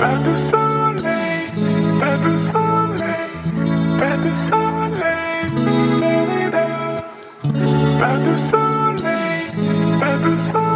Pas de soleil, pas de soleil, pas de soleil. Pas de soleil, pas de soleil.